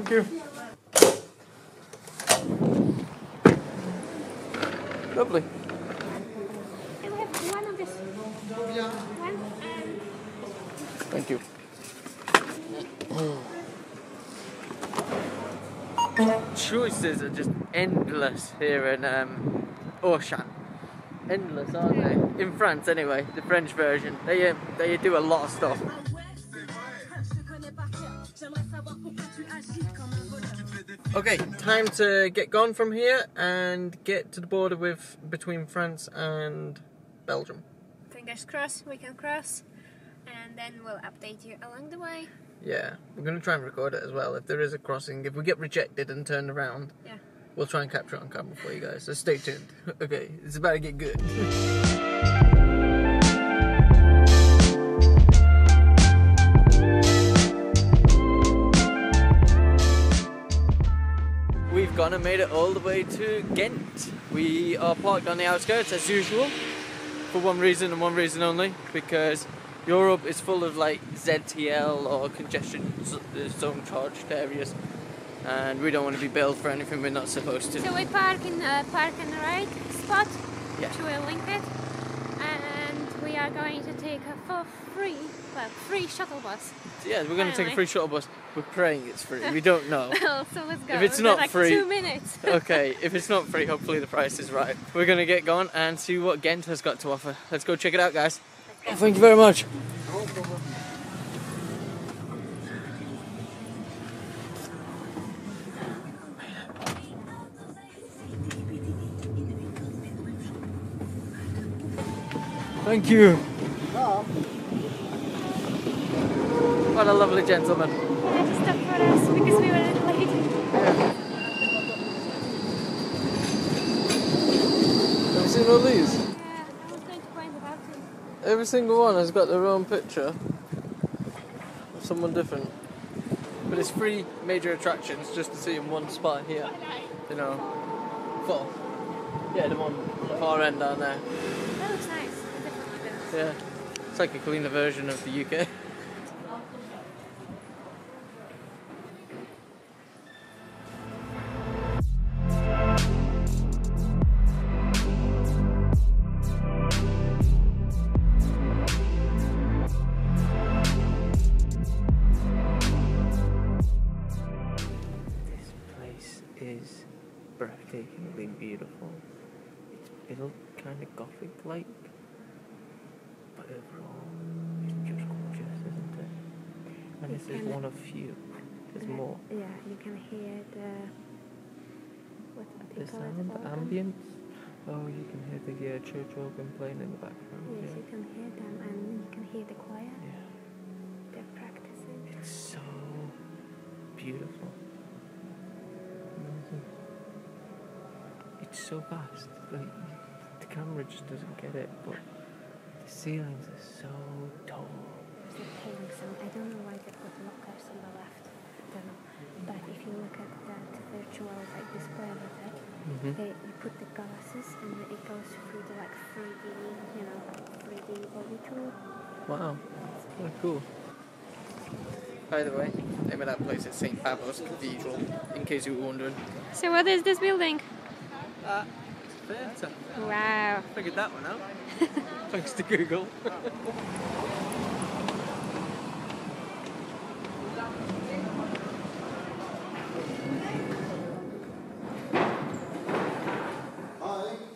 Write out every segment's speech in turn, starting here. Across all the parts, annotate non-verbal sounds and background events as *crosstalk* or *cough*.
Thank you. Lovely. And we have one of this. One. And Thank you. Choices are just endless here in um, Auchan. Endless, aren't they? In France, anyway, the French version. They uh, they do a lot of stuff. Okay, time to get gone from here and get to the border with between France and Belgium. fingers crossed we can cross. And then we'll update you along the way. Yeah, we're gonna try and record it as well. If there is a crossing, if we get rejected and turned around, Yeah. we'll try and capture it on camera for you guys. So stay tuned. *laughs* Okay, it's about to get good. *laughs* We've and made it all the way to Ghent. We are parked on the outskirts as usual, for one reason and one reason only, because Europe is full of like ZTL or congestion uh, zone charged areas, and we don't want to be billed for anything we're not supposed to. So we park in a park and ride spot Yeah. to a Linked. Are going to take a for free, well, free shuttle bus. Yeah, we're going to take a free shuttle bus. We're praying it's free. We don't know. Well, *laughs* oh, so let's go. If it's not like free- two minutes. *laughs* okay, *laughs* if it's not free, hopefully the price is right. We're going to get going and see what Ghent has got to offer. Let's go check it out, guys. Thank you very much. Thank you. What a lovely gentleman. Yeah, just stop for us because we were a little late. Have you seen all these? Yeah, I was going to point it out to you. Every single one has got their own picture of someone different. But it's three major attractions just to see in one spot here. You know, four. Yeah, the one on the far end down there. That looks nice. It definitely does. Yeah, it's like a cleaner version of the UK. This place is breathtakingly beautiful. It's built kind of gothic like, but overall, it's just gorgeous, isn't it? And You this is one of few. There's Yeah, more. Yeah, you can hear the. What, The sound, the ambience. Oh, you can hear the uh, church organ playing in the background. Yes, you can hear them and you can hear the choir. yeah. They're practicing. It's so beautiful. Amazing. It's so vast. Like the camera just doesn't get it, but ceilings are so tall. They're paying some. I don't know why they put lockers on the left. I don't know. But if you look at that virtual like display of it, Mm-hmm. they you put the glasses and it goes through the like 3D, you know, 3D body tour. Wow. Oh, cool. By the way, name of that place is St. Bavo's Cathedral, in case you were wondering. So what is this building? Ah, theatre. Wow. Figured that one out. *laughs* Thanks to Google.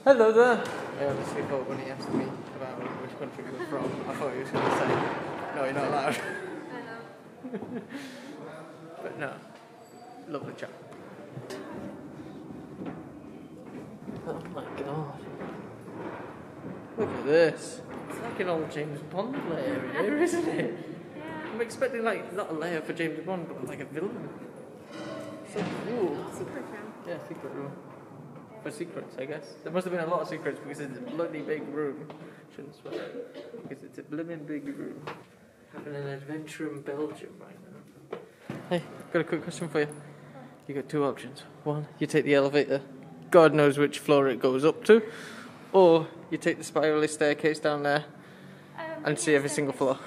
Hello there. I honestly thought when he asked me about which country we were from, I thought he was going to say, no, you're not allowed. *laughs* *laughs* but no, lovely chap. Oh my god. Look at this. It's like an old James Bond lair here, *laughs* isn't it? Yeah. I'm expecting like not a lair for James Bond, but like a villain. So cool. Secret room. Yeah, secret room. For secrets, I guess. There must have been a lot of secrets because it's a bloody big room. Shouldn't swear. Because it's a blooming big room. Having an adventure in Belgium right now. Hey, got a quick question for you. You got two options. One, you take the elevator. God knows which floor it goes up to. Or you take the spirally staircase down there Um, and see every single floor.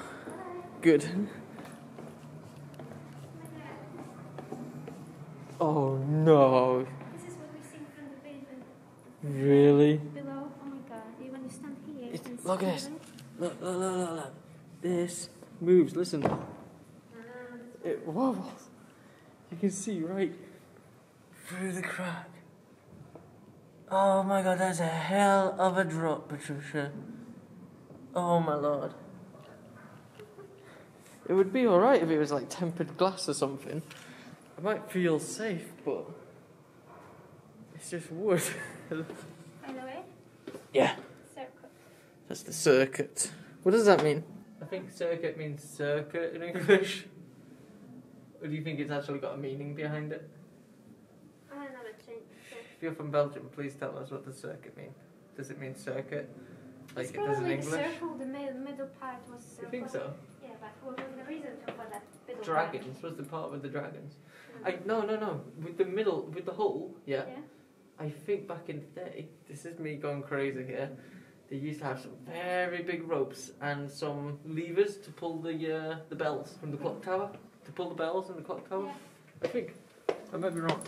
Good. *laughs* Oh no. This is what we see from the basement Really? below. Oh my god! You- When you stand here, you It's- look at this. Look, look, look, look, look. This moves. Listen. It wobbles. You can see right through the crack. Oh my god, that's a hell of a drop, Patricia. Oh my lord. It would be alright if it was like tempered glass or something. I might feel safe, but it's just wood. By the way, yeah. circle. That's the circuit. What does that mean? I think circuit means circuit in English. Or do you think it's actually got a meaning behind it? I don't know the change. If you're from Belgium, please tell us what does circuit mean. Does it mean circuit? Like it's it does in probably the English? circle. The mi- middle part was circle. You think so? Yeah, but what was the reason for that middle Dragons was the part with the dragons. I no no no with the middle with the hole. Yeah. Yeah. I think back in the day, this is me going crazy here. They used to have some very big ropes and some levers to pull the uh, the bells from the clock tower. To pull the bells in the clock tower. I think. I might be wrong.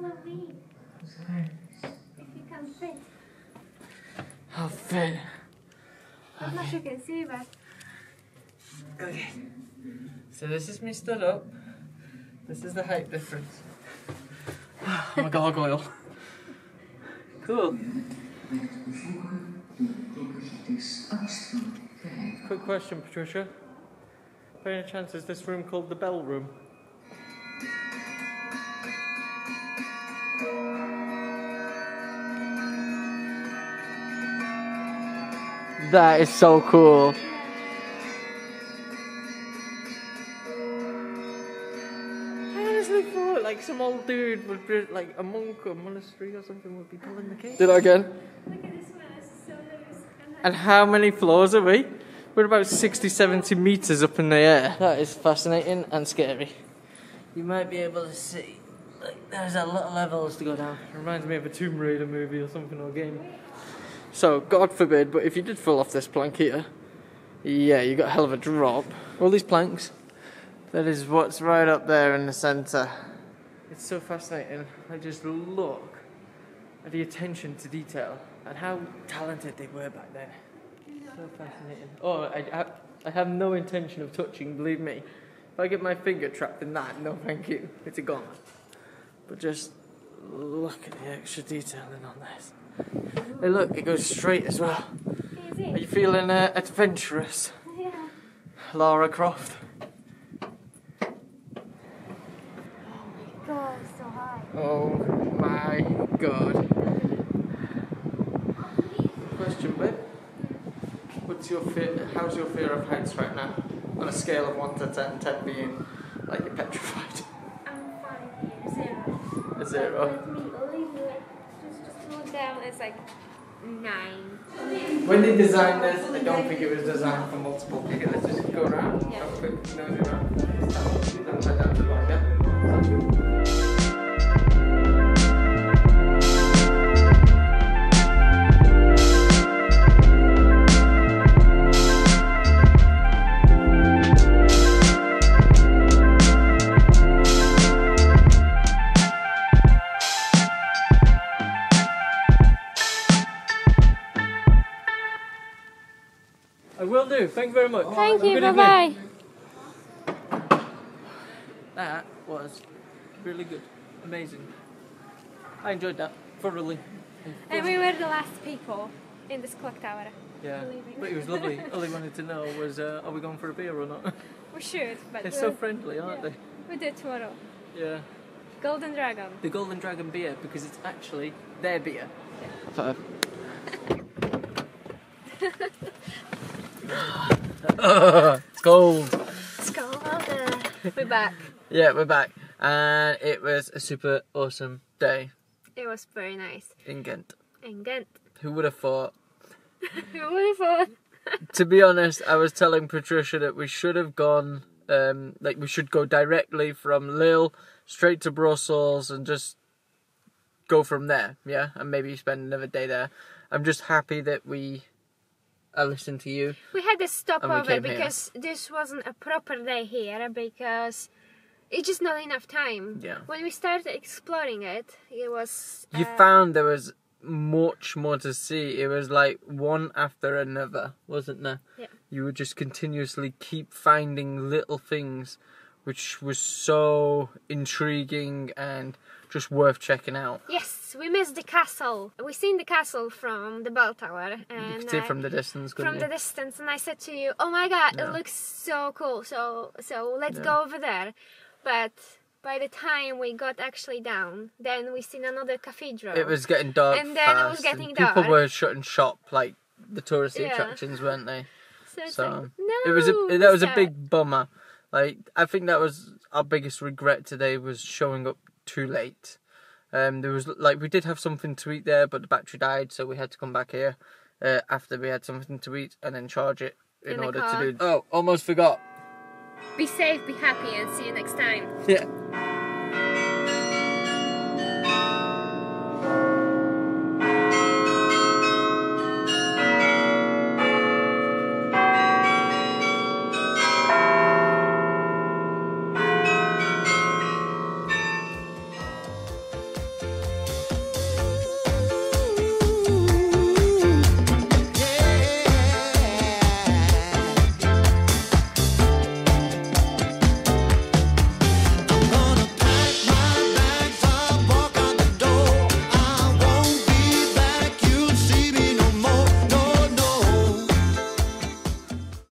Me. If you fit. How fit. I'm not sure you can see, but Okay. So this is me stood up. This is the height difference. *sighs* I'm a gargoyle. Cool. Quick question, Patricia. By any chance is this room called the bell room? That is so cool. I honestly thought like some old dude would be like a monk or monastery or something would be pulling the cake. Did I again? look at this one. It's so loose. And And how many floors are we? We're about 60, 70 metres up in the air. That is fascinating and scary. You might be able to see, like, there's a lot of levels to go down. Reminds me of a Tomb Raider movie or something or game. So, God forbid, but if you did fall off this plank here, yeah, you got a hell of a drop. All these planks, that is what's right up there in the centre. It's so fascinating. I just look at the attention to detail and how talented they were back then. So fascinating. Oh, I, I, I have no intention of touching, believe me. If I get my finger trapped in that, no thank you. It's a gone. But just look at the extra detailing on this. Hey, look, it goes straight as well. Are you feeling uh, adventurous, Yeah. Lara Croft? Oh my god, it's so high. Oh my god. Question, babe. What's your fear? How's your fear of heights right now? On a scale of one to 10, 10 being like you're petrified. I'm fine. Zero. A zero. Let me leave it. Just, just look down. It's like nine. When they designed this, I don't think it was designed for multiple people. Let's just go around. Yeah. Have a quick nosy around. Then Thank you very much. Thank you. Bye bye. That was really good. Amazing. I enjoyed that thoroughly. And we were the last people in this clock tower. Yeah, Believing. but it was lovely. All I wanted to know was, uh, are we going for a beer or not? *laughs* We should, but They're so friendly, aren't yeah. we do it tomorrow. Yeah. Golden Dragon. The Golden Dragon beer because it's actually their beer. *laughs* it's cold. Let's go. We're back. Yeah, we're back, and it was a super awesome day It was very nice. in Ghent. In Ghent. Who would have thought? *laughs* Wonderful. *laughs* to be honest, I was telling Patricia that we should have gone, um, like we should go directly from Lille straight to Brussels and just go from there, yeah, and maybe spend another day there. I'm just happy that we. I listened to you. We had a stopover came here. because this wasn't a proper day here because it's just not enough time. Yeah. When we started exploring it, it was. You uh, found there was much more to see. It was like one after another, wasn't there? Yeah. You would just continuously keep finding little things which was so intriguing and just worth checking out. Yes, we missed the castle. We seen the castle from the bell tower, You could see it I- from the distance, from you? the distance, and I said to you, "Oh my God, Yeah. it looks so cool! So so let's Yeah. go over there." But by the time we got actually down, then we seen another cathedral. It was getting dark And then it was getting dark. people were shutting shop like the touristy Yeah. attractions, weren't they? so So like, no, it was a that was a big bummer. Like I think that was our biggest regret today was showing up too late. Um, there was like we did have something to eat there, but the battery died, so we had to come back here uh, after we had something to eat and then charge it in, In order to do. Oh, almost forgot. Be safe, be happy, and see you next time. *laughs* Yeah.